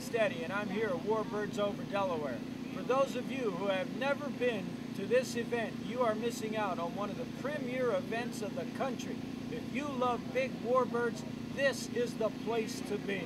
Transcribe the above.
Fast and I'm here at Warbirds Over Delaware. For those of you who have never been to this event, you are missing out on one of the premier events of the country. If you love big warbirds, this is the place to be.